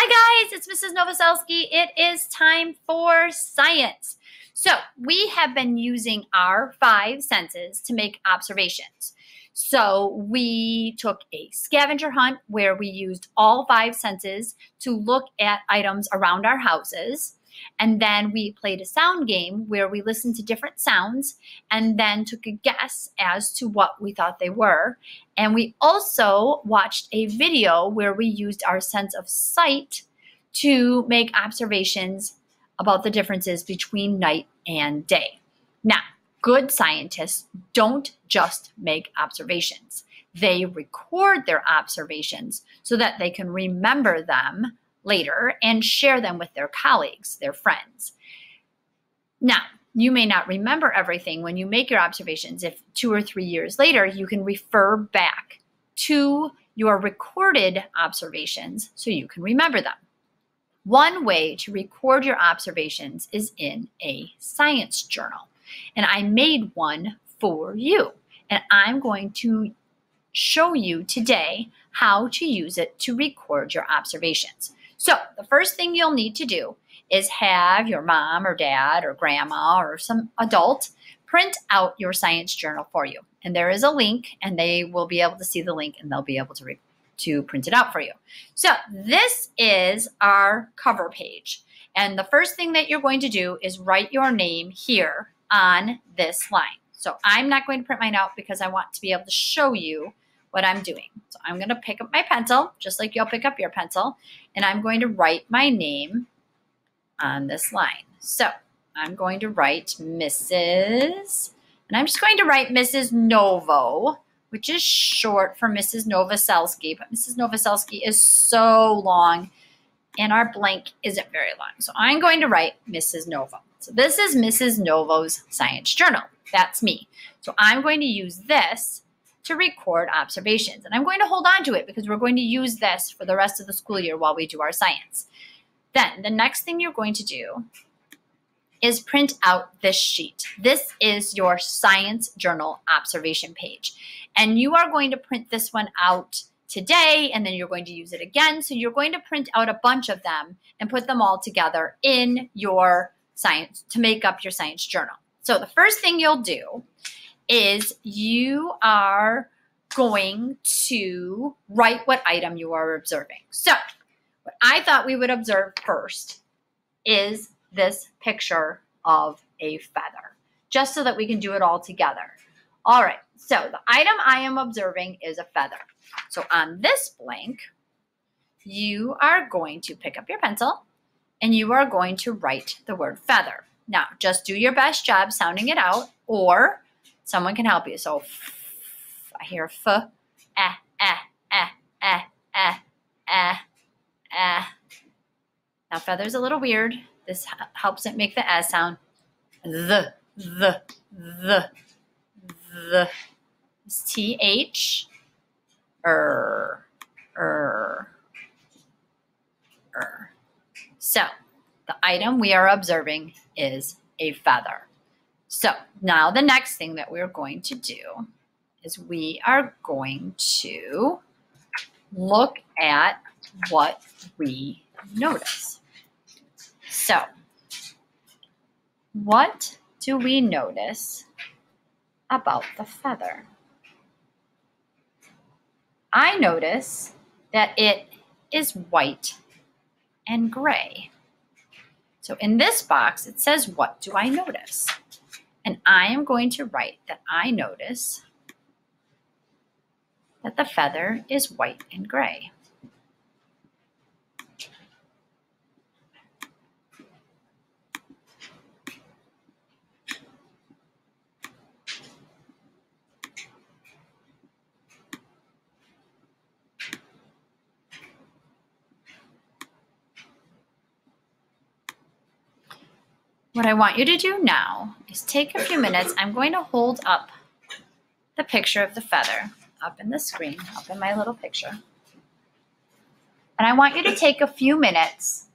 Hi guys, it's Mrs. Novoselsky. It is time for science. So we have been using our five senses to make observations. So we took a scavenger hunt where we used all five senses to look at items around our houses. And then we played a sound game where we listened to different sounds and then took a guess as to what we thought they were. And we also watched a video where we used our sense of sight to make observations about the differences between night and day. Now, good scientists don't just make observations. They record their observations so that they can remember them later and share them with their colleagues, their friends. Now, you may not remember everything when you make your observations. If two or three years later, you can refer back to your recorded observations so you can remember them. One way to record your observations is in a science journal. And I made one for you. And I'm going to show you today how to use it to record your observations. So the first thing you'll need to do is have your mom or dad or grandma or some adult print out your science journal for you. And there is a link and they will be able to see the link and they'll be able to, re- to print it out for you. So this is our cover page. And the first thing that you're going to do is write your name here on this line. So I'm not going to print mine out because I want to be able to show you what I'm doing. So I'm going to pick up my pencil, just like you'll pick up your pencil, and I'm going to write my name on this line. So I'm going to write Mrs. And I'm just going to write Mrs. Novo, which is short for Mrs. Novoselsky. But Mrs. Novoselsky is so long, and our blank isn't very long. So I'm going to write Mrs. Novo. So this is Mrs. Novo's Science Journal. That's me. So I'm going to use this to record observations. And I'm going to hold on to it because we're going to use this for the rest of the school year while we do our science. Then the next thing you're going to do is print out this sheet. This is your science journal observation page. And you are going to print this one out today and then you're going to use it again. So you're going to print out a bunch of them and put them all together in your science to make up your science journal. So the first thing you'll do is you are going to write what item you are observing. So, what I thought we would observe first is this picture of a feather, just so that we can do it all together. All right, so the item I am observing is a feather. So on this blank, you are going to pick up your pencil and you are going to write the word feather. Now, just do your best job sounding it out, or someone can help you. So I hear f, eh, eh, eh, eh, eh, eh, eh. Now feather's a little weird. This helps it make the s sound. The, the, the, the. It's T H, er, er, er. So the item we are observing is a feather. So now the next thing that we're going to do is we are going to look at what we notice. So what do we notice about the feather? I notice that it is white and gray. So in this box, it says, what do I notice? And I am going to write that I notice that the feather is white and gray. What I want you to do now is take a few minutes. I'm going to hold up the picture of the feather up in the screen, up in my little picture. And I want you to take a few minutes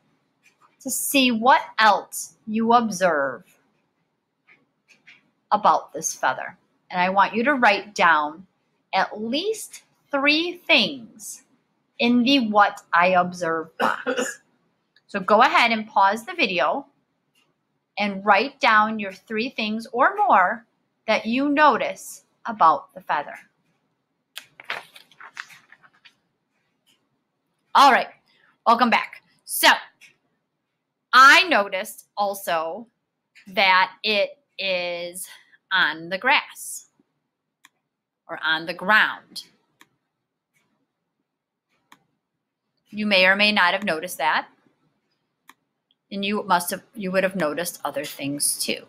to see what else you observe about this feather. And I want you to write down at least three things in the what I observe box. So go ahead and pause the video and write down your three things or more that you notice about the feather. All right, welcome back. So I noticed also that it is on the grass or on the ground. You may or may not have noticed that. And you must have you would have noticed other things too.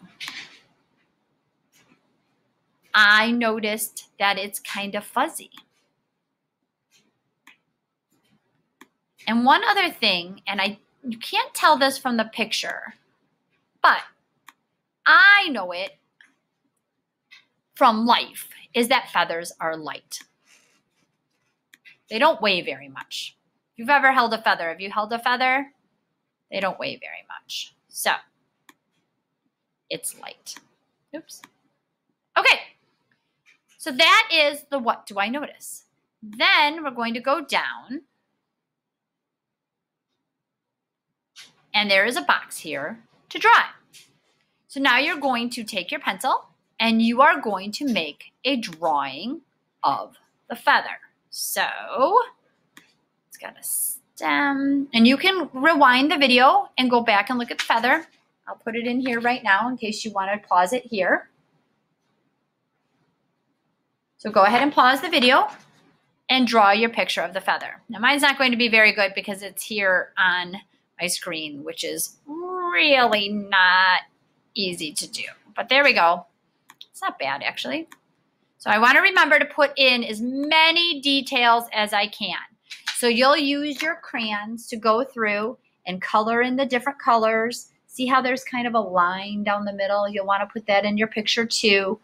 I noticed that it's kind of fuzzy. And one other thing, and I you can't tell this from the picture, but I know it from life is that feathers are light. They don't weigh very much. If you've ever held a feather, have you held a feather? They don't weigh very much. So it's light. Oops. Okay. So that is the what do I notice? Then we're going to go down. And there is a box here to draw. So now you're going to take your pencil and you are going to make a drawing of the feather. So it's got a stem. And you can rewind the video and go back and look at the feather. I'll put it in here right now in case you want to pause it here. So go ahead and pause the video and draw your picture of the feather. Now mine's not going to be very good because it's here on my screen, which is really not easy to do. But there we go. It's not bad actually. So I want to remember to put in as many details as I can. So you'll use your crayons to go through and color in the different colors. See how there's kind of a line down the middle? You'll want to put that in your picture too.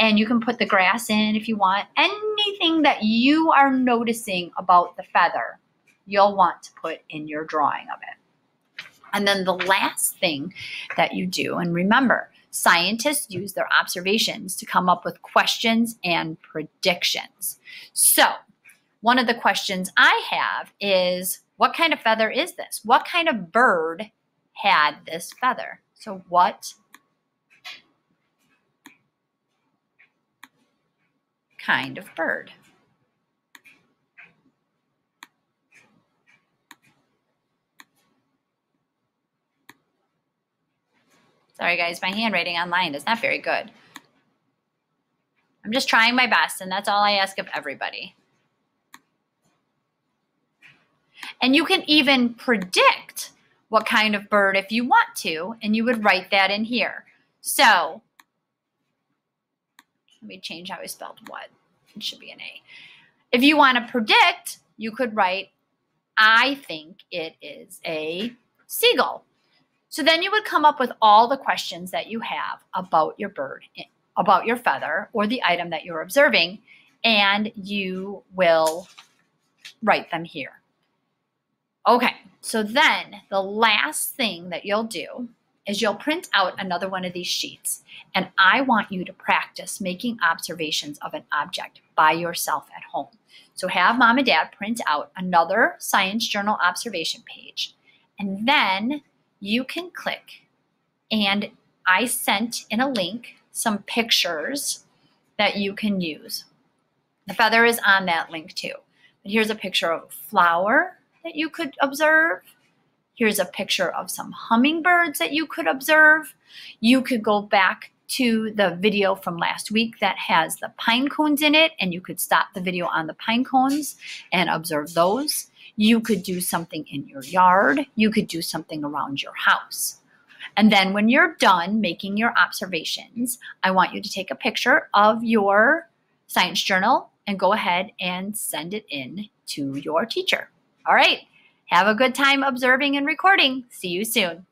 And you can put the grass in if you want. Anything that you are noticing about the feather, you'll want to put in your drawing of it. And then the last thing that you do, and remember, scientists use their observations to come up with questions and predictions. So, one of the questions I have is what kind of feather is this? What kind of bird had this feather? So, what kind of bird? Sorry, guys, my handwriting online is not very good. I'm just trying my best, and that's all I ask of everybody. And you can even predict what kind of bird if you want to, and you would write that in here. So, let me change how I spelled what. It should be an A. If you want to predict, you could write, I think it is a seagull. So then you would come up with all the questions that you have about your bird, about your feather, or the item that you're observing, and you will write them here. Okay, so then the last thing that you'll do is you'll print out another one of these sheets. And I want you to practice making observations of an object by yourself at home. So have mom and dad print out another Science Journal observation page. And then you can click and I sent in a link some pictures that you can use. The feather is on that link too. But here's a picture of a flower that you could observe. Here's a picture of some hummingbirds that you could observe. You could go back to the video from last week that has the pine cones in it, and you could stop the video on the pine cones and observe those. You could do something in your yard. You could do something around your house. And then when you're done making your observations, I want you to take a picture of your science journal and go ahead and send it in to your teacher. All right. Have a good time observing and recording. See you soon.